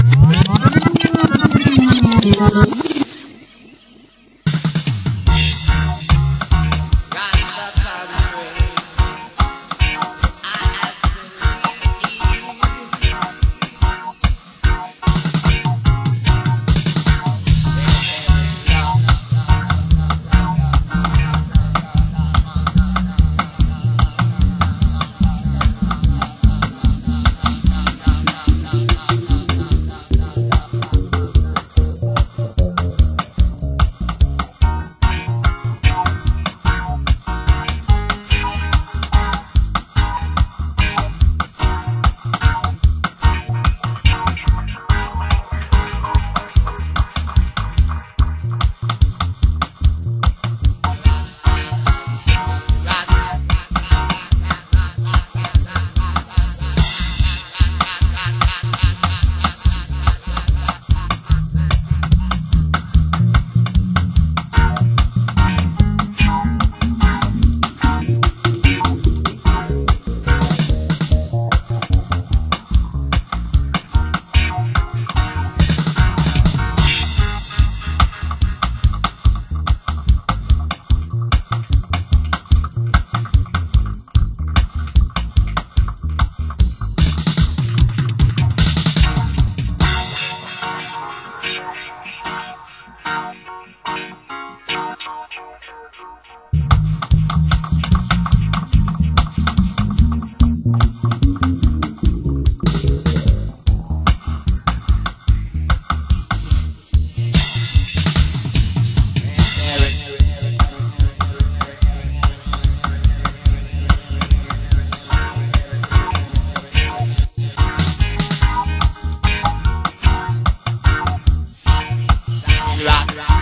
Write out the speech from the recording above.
Thank you. rock, rock.